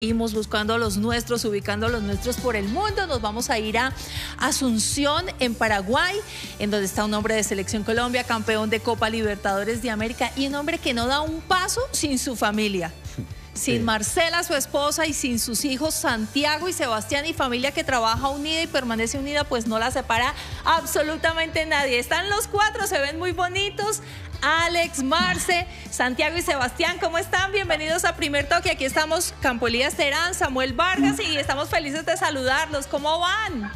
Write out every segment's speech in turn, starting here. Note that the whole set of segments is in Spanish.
Seguimos buscando a los nuestros, ubicando a los nuestros por el mundo. Nos vamos a ir a Asunción, en Paraguay, en donde está un hombre de Selección Colombia, campeón de Copa Libertadores de América y un hombre que no da un paso sin su familia. Sin Marcela, su esposa, y sin sus hijos Santiago y Sebastián y familia que trabaja unida y permanece unida, pues no la separa absolutamente nadie. Están los cuatro, se ven muy bonitos. Alex, Marce, Santiago y Sebastián, ¿cómo están? Bienvenidos a Primer Toque. Aquí estamos Campolías Terán, Samuel Vargas y estamos felices de saludarlos. ¿Cómo van?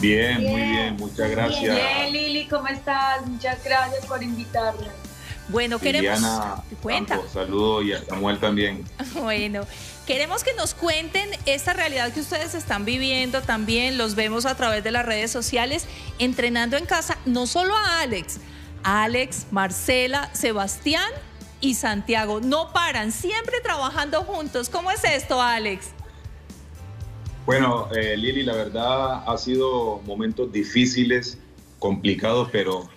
Bien, muy bien, muchas gracias. Bien, Lili, ¿cómo estás? Muchas gracias por invitarnos. Bueno, queremos... Cuenta. Saludo y a Samuel también. Bueno, queremos que nos cuenten esta realidad que ustedes están viviendo también, los vemos a través de las redes sociales, entrenando en casa, no solo a Alex, Alex, Marcela, Sebastián y Santiago. No paran, siempre trabajando juntos. ¿Cómo es esto, Alex? Bueno, eh, Lili, la verdad ha sido momentos difíciles, complicados, pero,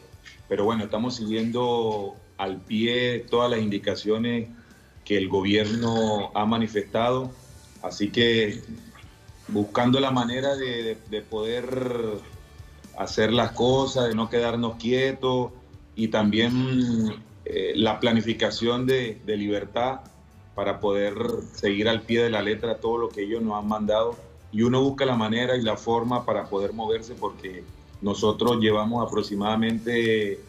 pero bueno, estamos siguiendo al pie todas las indicaciones que el gobierno ha manifestado. Así que buscando la manera de, de poder hacer las cosas, de no quedarnos quietos, y también eh, la planificación de, libertad para poder seguir al pie de la letra todo lo que ellos nos han mandado. Y uno busca la manera y la forma para poder moverse porque nosotros llevamos aproximadamente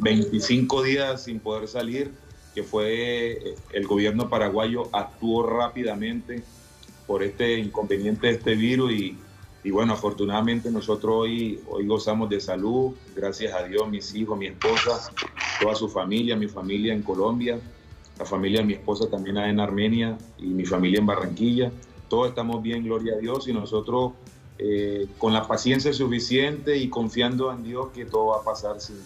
25 eh, días sin poder salir, que fue eh, el gobierno paraguayo actuó rápidamente por este inconveniente de este virus y, y bueno, afortunadamente nosotros hoy, hoy gozamos de salud, gracias a Dios, mis hijos, mi esposa, toda su familia, mi familia en Colombia, la familia de mi esposa también en Armenia y mi familia en Barranquilla. Todos estamos bien, gloria a Dios, y nosotros eh, con la paciencia suficiente y confiando en Dios que todo va a pasar sin,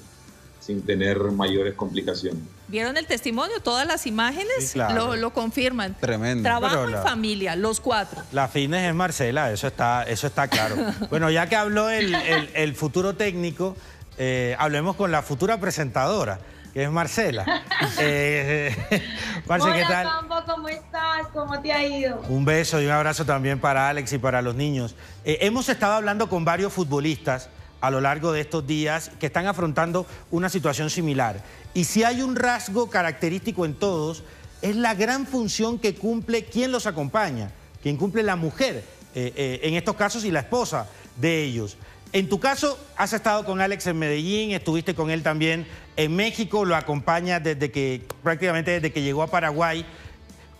sin tener mayores complicaciones. ¿Vieron el testimonio? Todas las imágenes lo, confirman. Tremendo. Trabajo en familia, los cuatro. La fines es Marcela, eso está, eso está claro. bueno, ya que habló el, futuro técnico, eh, hablemos con la futura presentadora, que es Marcela. eh, Marce, ¿qué tal? ¿cómo estás? ¿Cómo te ha ido? Un beso y un abrazo también para Alex y para los niños. Eh, hemos estado hablando con varios futbolistas a lo largo de estos días que están afrontando una situación similar. Y si hay un rasgo característico en todos, es la gran función que cumple quien los acompaña, quien cumple la mujer, eh, eh, en estos casos, y la esposa de ellos. En tu caso, has estado con Alex en Medellín, estuviste con él también en México, lo acompaña desde que, prácticamente desde que llegó a Paraguay.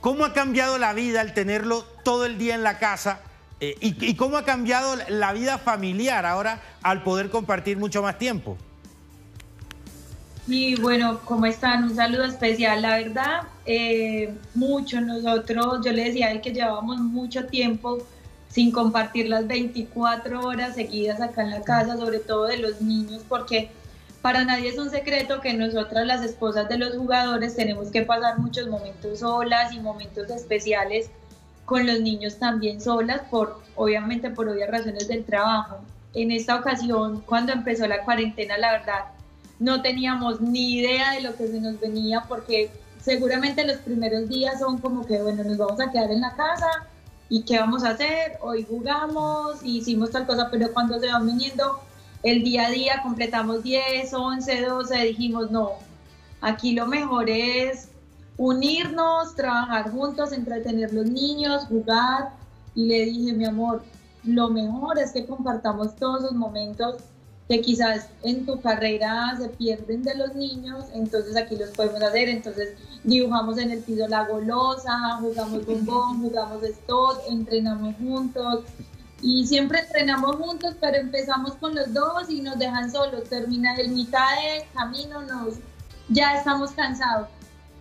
¿Cómo ha cambiado la vida al tenerlo todo el día en la casa? Eh, y, cómo ha cambiado la vida familiar ahora al poder compartir mucho más tiempo? Y bueno, ¿cómo están? Un saludo especial. La verdad, eh, mucho. Nosotros, yo le decía a él que llevábamos mucho tiempo sin compartir las 24 horas seguidas acá en la casa, sobre todo de los niños, porque para nadie es un secreto que nosotras, las esposas de los jugadores, tenemos que pasar muchos momentos solas y momentos especiales con los niños también solas, por, obviamente por obvias razones del trabajo. En esta ocasión, cuando empezó la cuarentena, la verdad, no teníamos ni idea de lo que se nos venía, porque seguramente los primeros días son como que, bueno, nos vamos a quedar en la casa y qué vamos a hacer, hoy jugamos, hicimos tal cosa, pero cuando se van viniendo el día a día, completamos 10, 11, 12, dijimos, no, aquí lo mejor es unirnos, trabajar juntos, entretener los niños, jugar. Y le dije, mi amor, lo mejor es que compartamos todos los momentos que quizás en tu carrera se pierden de los niños, entonces aquí los podemos hacer, entonces dibujamos en el piso la golosa, jugamos bombón, jugamos stop, entrenamos juntos. Y siempre entrenamos juntos, pero empezamos con los dos y nos dejan solos, termina el mitad de camino, nos ya estamos cansados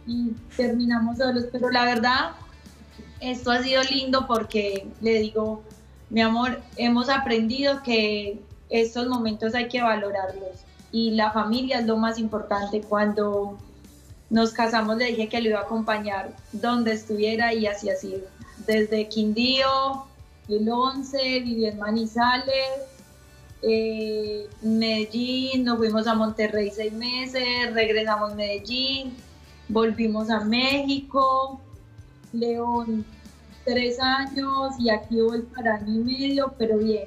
y terminamos solos. Pero la verdad, esto ha sido lindo porque le digo, mi amor, hemos aprendido que estos momentos hay que valorarlos y la familia es lo más importante. Cuando nos casamos le dije que le iba a acompañar donde estuviera y así ha sido. Desde Quindío, el 11, viví en Manizales, eh, Medellín, nos fuimos a Monterrey seis meses, regresamos a Medellín, volvimos a México León tres años y aquí voy para año y medio, pero bien,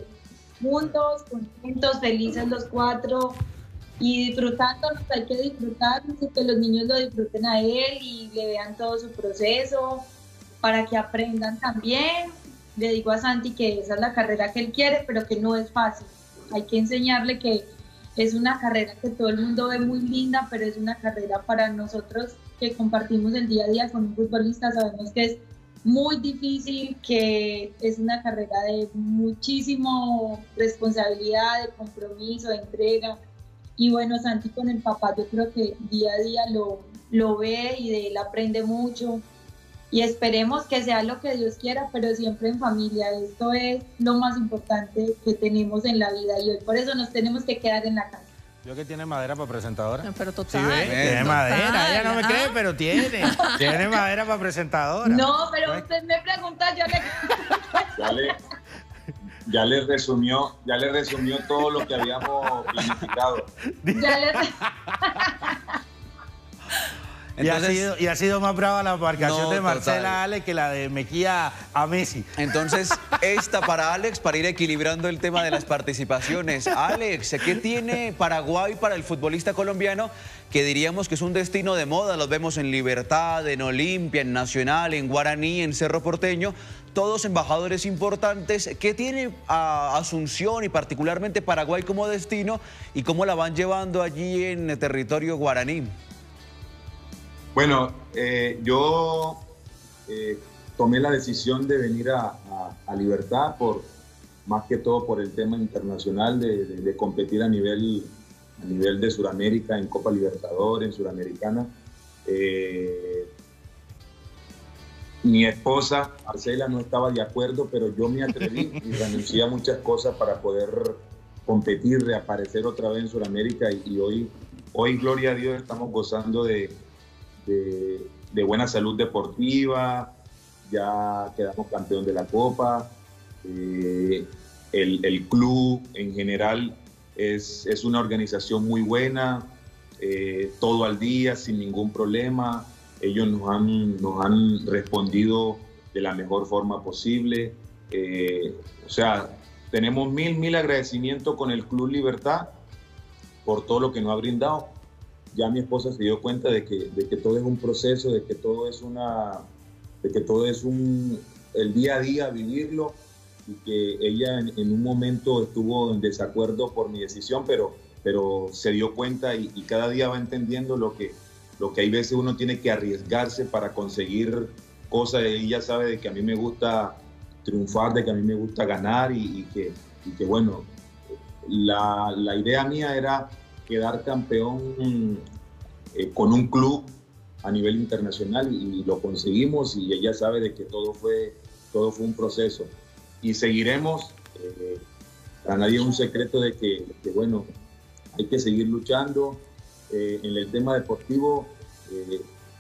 juntos, contentos, felices los cuatro y disfrutándonos, hay que disfrutarnos y que los niños lo disfruten a él y le vean todo su proceso para que aprendan también. Le digo a Santi que esa es la carrera que él quiere, pero que no es fácil. Hay que enseñarle que es una carrera que todo el mundo ve muy linda, pero es una carrera para nosotros que compartimos el día a día con un futbolista, sabemos que es muy difícil, que es una carrera de muchísimo responsabilidad, de compromiso, de entrega. Y bueno, Santi con el papá yo creo que día a día lo, lo ve y de él aprende mucho. Y esperemos que sea lo que Dios quiera, pero siempre en familia. Esto es lo más importante que tenemos en la vida y hoy por eso nos tenemos que quedar en la casa. Yo que tiene madera para presentadora. pero total. Sí, tiene madera. Ella no me cree, pero tiene. tiene madera para presentadora. No, pero usted me pregunta, yo le... ya le... Ya le resumió, ya le resumió todo lo que habíamos planificado. Ya le y, ha sido, y, ha sido, más brava la marcación de Marcela Ale que la de Mejía a Messi. Entonces, esta para Alex, para ir equilibrando el tema de las participaciones. Alex, ¿qué tiene Paraguay para el futbolista colombiano? Que diríamos que es un destino de moda. Los vemos en Libertad, en Olimpia, en Nacional, en Guaraní, en Cerro Porteño. Todos embajadores importantes. ¿Qué tiene a Asunción y particularmente Paraguay como destino? ¿Y cómo la van llevando allí en el territorio guaraní? Bueno, eh, yo eh, tomé la decisión de venir a, Libertad por más que todo por el tema internacional de, competir a nivel, a nivel de Sudamérica, en Copa Libertadores, en Suramericana. Eh, mi esposa, Marcela, no estaba de acuerdo, pero yo me atreví y renuncié a muchas cosas para poder competir, reaparecer otra vez en Sudamérica y, y hoy, hoy, gloria a Dios, estamos gozando de, de, buena salud deportiva, ya quedamos campeón de la Copa, eh, el, club en general es, es, una organización muy buena, eh, todo al día, sin ningún problema, ellos nos han, nos han respondido de la mejor forma posible, eh, o sea, tenemos mil, mil agradecimientos con el Club Libertad por todo lo que nos ha brindado ya mi esposa se dio cuenta de que, de que todo es un proceso, de que todo es una, de que todo es un, el día a día vivirlo y que ella en, un momento estuvo en desacuerdo por mi decisión, pero, pero se dio cuenta y, cada día va entendiendo lo que, lo que hay veces uno tiene que arriesgarse para conseguir cosas. Ella sabe de que a mí me gusta triunfar, de que a mí me gusta ganar y, que, y que, bueno, la, la idea mía era quedar campeón eh, con un club a nivel internacional y, lo conseguimos y ella sabe de que todo fue, todo fue un proceso. Y seguiremos, eh, para nadie es un secreto de que, bueno, hay que seguir luchando. Eh, en el tema deportivo,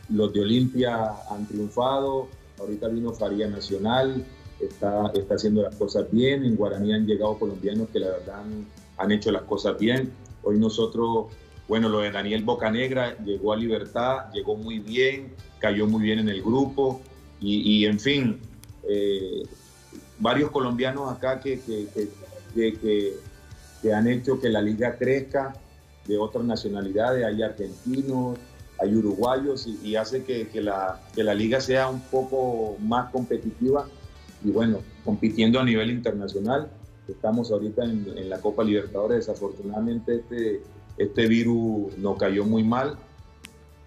los de Olimpia han triunfado, ahorita vino Faría Nacional, está, está haciendo las cosas bien, en Guaraní han llegado colombianos que la verdad han hecho las cosas bien Hoy nosotros, bueno, lo de Daniel Bocanegra llegó a Libertad, llegó muy bien, cayó muy bien en el grupo y, en fin, eh, varios colombianos acá que, que, han hecho que la liga crezca de otras nacionalidades, hay argentinos, hay uruguayos y, hace que, la, que la liga sea un poco más competitiva y bueno, compitiendo a nivel internacional. Estamos ahorita en, la Copa Libertadores. Desafortunadamente este, este virus nos cayó muy mal.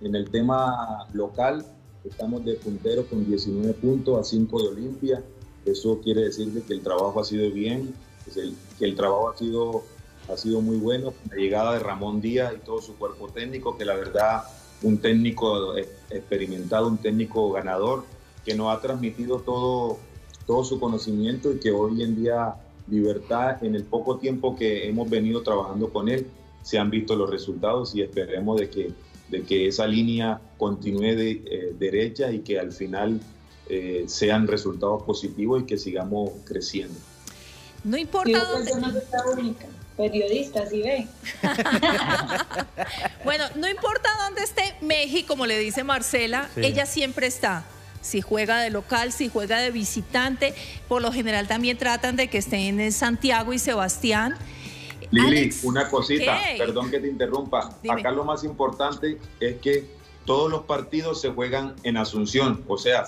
En el tema local, estamos de puntero con 19 puntos a 5 de Olimpia. Eso quiere decir que el trabajo ha sido bien, que el trabajo ha sido, ha sido muy bueno. La llegada de Ramón Díaz y todo su cuerpo técnico, que la verdad, un técnico experimentado, un técnico ganador, que nos ha transmitido todo, todo su conocimiento y que hoy en día Libertad, en el poco tiempo que hemos venido trabajando con él, se han visto los resultados y esperemos de que, de que esa línea continúe de, eh, derecha y que al final eh, sean resultados positivos y que sigamos creciendo. No importa dónde... periodista, si ve. bueno, no importa dónde esté México, como le dice Marcela, ella siempre está si juega de local, si juega de visitante. Por lo general también tratan de que estén en Santiago y Sebastián. Lili, una cosita, perdón que te interrumpa. Acá lo más importante es que todos los partidos se juegan en Asunción, o sea,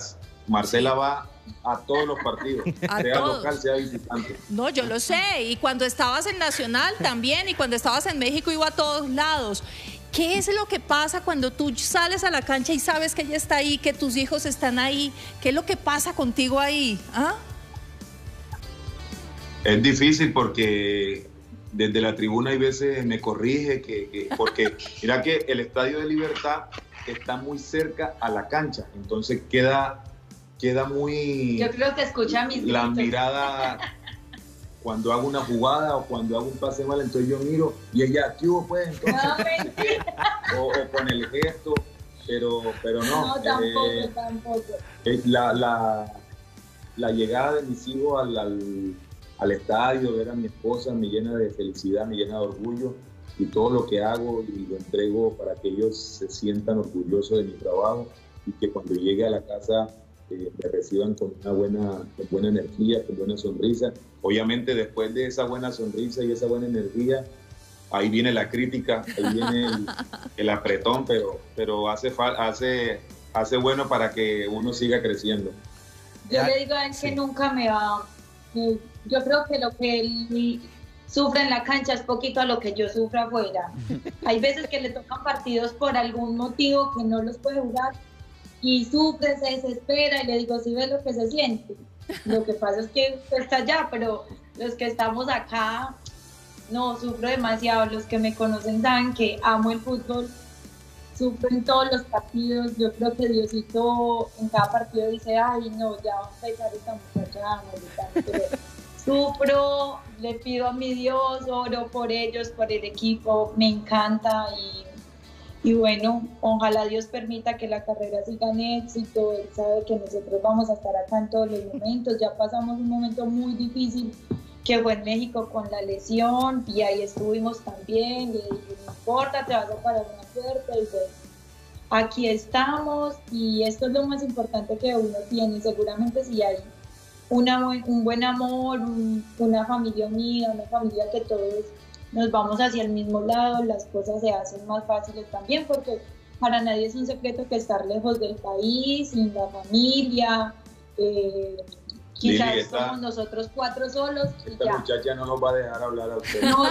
Marcela va a todos los partidos, sea local, sea visitante. No, yo lo sé, y cuando estabas en Nacional también, y cuando estabas en México iba a todos lados. ¿Qué es lo que pasa cuando tú sales a la cancha y sabes que ella está ahí, que tus hijos están ahí? ¿Qué es lo que pasa contigo ahí? ¿Ah? Es difícil porque desde la tribuna hay veces me corrige que, porque mira que el Estadio de Libertad está muy cerca a la cancha, entonces queda queda muy Yo creo que escucha mis la mirada cuando hago una jugada o cuando hago un pase mal, entonces yo miro y ella, ¿qué hubo pues? o, con el gesto, pero, pero no. No, tampoco, eh, tampoco. Eh, la, la, la, llegada de mis hijos al, al, al, estadio, ver a mi esposa, me llena de felicidad, me llena de orgullo y todo lo que hago y lo entrego para que ellos se sientan orgullosos de mi trabajo y que cuando llegue a la casa me reciban con una buena, con buena energía, con buena sonrisa. Obviamente después de esa buena sonrisa y esa buena energía, ahí viene la crítica, ahí viene el, apretón, pero, pero hace, hace, hace bueno para que uno siga creciendo. Yo le digo a él que nunca me va... Yo creo que lo que él sufre en la cancha es poquito a lo que yo sufro afuera. Hay veces que le tocan partidos por algún motivo que no los puede jugar y sufre, se desespera y le digo, si ves lo que se siente. Lo que pasa es que está allá, pero los que estamos acá, no, sufro demasiado. Los que me conocen saben que amo el fútbol, sufro en todos los partidos. Yo creo que Diosito en cada partido dice, ay, no, ya va a empezar esta muchacha, pero sufro, le pido a mi Dios, oro por ellos, por el equipo, me encanta y y bueno, ojalá Dios permita que la carrera siga en éxito. Él sabe que nosotros vamos a estar acá en todos los momentos. Ya pasamos un momento muy difícil que fue en México con la lesión y ahí estuvimos también. Dije, no importa, te vas a parar una suerte y pues aquí estamos y esto es lo más importante que uno tiene. Seguramente si hay una, un buen amor, una familia unida, una familia que todos nos vamos hacia el mismo lado, las cosas se hacen más fáciles también porque para nadie es un secreto que estar lejos del país, sin la familia, eh, quizás somos nosotros cuatro solos. Esta muchacha no nos va a dejar hablar a usted. No,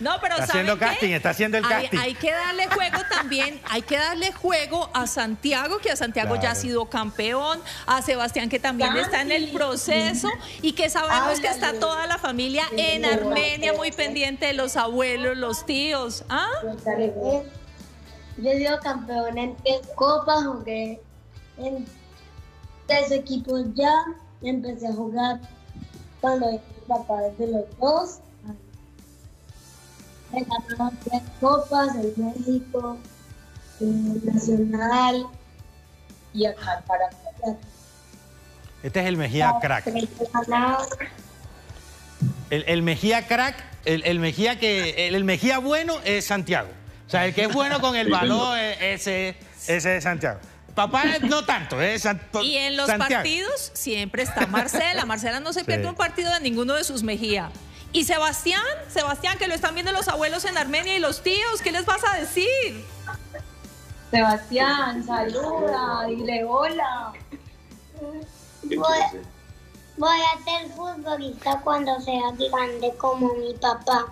no pero está haciendo casting, está haciendo el casting. Hay, que darle juego también, hay que darle juego a Santiago, que a Santiago ya ha sido campeón, a Sebastián que también está en el proceso y que sabemos que está toda la familia en Armenia muy pendiente de los abuelos, los tíos. ¿Ah? Yo he sido campeón en tres copas, jugué en tres equipos ya. Empecé a jugar cuando mi papá de los dos. He ganado tres copas en México, en Nacional y acá para Este es el Mejía Crack. El, el Mejía Crack, el, el Mejía que el, Mejía bueno es Santiago. O sea, el que es bueno con el balón, ese, ese es Santiago. Papá no tanto, ¿eh? y en los partidos siempre está Marcela. Marcela no se pierde un partido de ninguno de sus Mejía. Y Sebastián, Sebastián, que lo están viendo los abuelos en Armenia y los tíos, ¿qué les vas a decir? Sebastián, saluda, dile hola. Voy, a ser futbolista cuando sea grande como mi papá.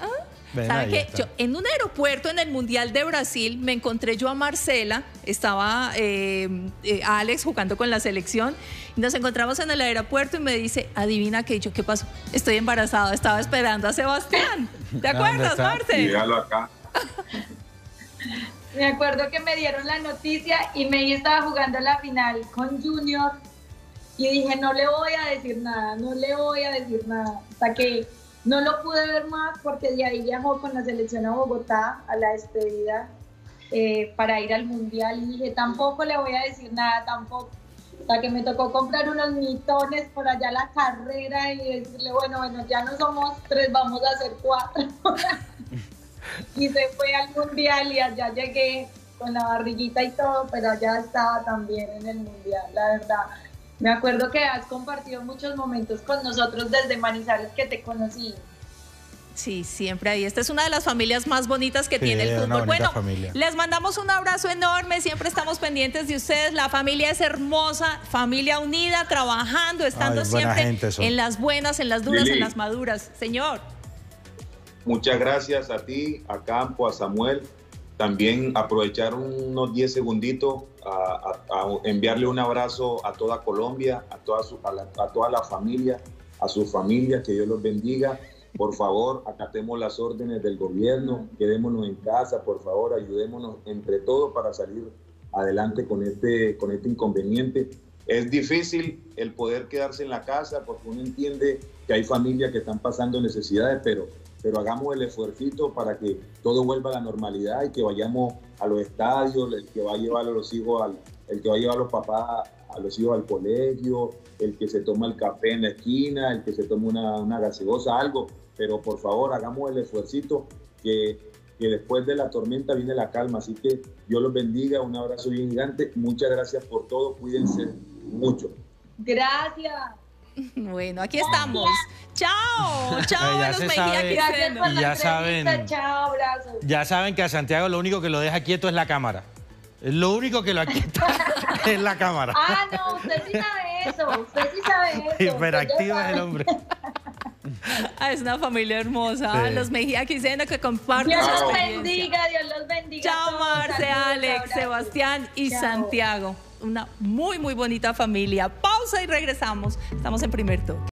¿Ah? ¿Sabe qué? Yo, en un aeropuerto en el Mundial de Brasil me encontré yo a Marcela, estaba eh, eh, Alex jugando con la selección, y nos encontramos en el aeropuerto y me dice, adivina qué, yo, ¿qué pasó? Estoy embarazada, estaba esperando a Sebastián. ¿Te acuerdas, Marce? acá. me acuerdo que me dieron la noticia y me estaba jugando la final con Junior y dije, no le voy a decir nada, no le voy a decir nada, hasta que no lo pude ver más porque de ahí viajó con la selección a Bogotá a la despedida eh, para ir al mundial y dije, tampoco le voy a decir nada, tampoco. Hasta que me tocó comprar unos mitones por allá la carrera y decirle, bueno, bueno, ya no somos tres, vamos a hacer cuatro. y se fue al mundial y allá llegué con la barriguita y todo, pero ya estaba también en el Mundial, la verdad. Me acuerdo que has compartido muchos momentos con nosotros desde Manizales que te conocí. Sí, siempre ahí. Esta es una de las familias más bonitas que Sí, tiene el fútbol. Bueno, familia. les mandamos un abrazo enorme. Siempre estamos pendientes de ustedes. La familia es hermosa, familia unida, trabajando, estando Ay, siempre en las buenas, en las duras, Lili. en las maduras. Señor. Muchas gracias a ti, a Campo, a Samuel. También aprovechar unos 10 segunditos a, enviarle un abrazo a toda Colombia, a toda, su- a, la, toda la familia, a sus familias, que Dios los bendiga. Por favor, acatemos las órdenes del gobierno, quedémonos en casa, por favor, ayudémonos entre todos para salir adelante con este, con este inconveniente. Es difícil el poder quedarse en la casa porque uno entiende que hay familias que están pasando necesidades, pero, pero hagamos el esfuerzo para que todo vuelva a la normalidad y que vayamos a los estadios, el que va a llevar a los hijos, al, el que va a llevar a los papás, a los hijos al colegio, el que se toma el café en la esquina, el que se toma una, una gaseosa, algo. Pero por favor, hagamos el esfuerzo que, que después de la tormenta viene la calma. Así que Dios los bendiga, un abrazo bien gigante. Muchas gracias por todo, cuídense mucho. Gracias. Bueno, aquí estamos. Chao, chao, ya Mejía sabe. Y ya saben- Chao, abrazos. Ya saben que a Santiago lo único que lo deja quieto es la cámara. Lo único que lo aquieta es la cámara. Ah, no, usted sí sabe eso. Usted sí sabe eso. Hiperactivo es el hombre. Ah, es una familia hermosa. Sí. Los Mejía Quiseno que comparten Dios su los bendiga, Dios los bendiga. Chao. Marce, Alex. Sebastián y Chao. Santiago. Una muy, muy bonita familia. Pausa y regresamos. Estamos en primer toque.